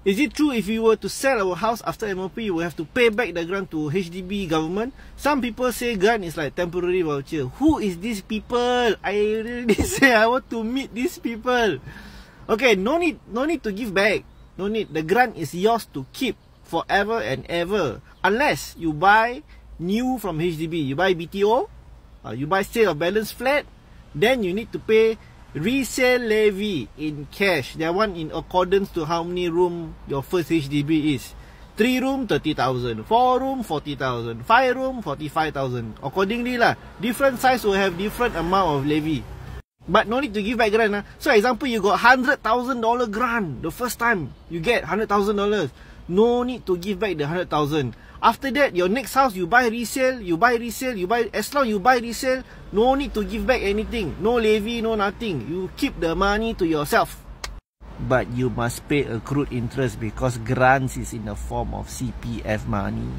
Is it true if you were to sell our house after MOP, will have to pay back the grant to HDB government? Some people say grant is like temporary voucher. Who is these people? I really say I want to meet these people. Okay, no need, no need to give back. No need. The grant is yours to keep forever and ever. Unless you buy new from HDB. You buy BTO, uh, you buy sale of balance flat, then you need to pay resale levy in cash. That one in accordance to how many room your first HDB is. 3 room 30,000, 4 room 40,000, 5 room 45,000. Accordingly lah, different size will have different amount of levy. But no need to give back grant. Huh? So example, you got $100,000 grant the first time you get $100,000. No need to give back the 100,000. After that, your next house, you buy resale, you buy resale, you buy, as long you buy resale, no need to give back anything. No levy, no nothing. You keep the money to yourself. But you must pay accrued interest because grants is in the form of CPF money.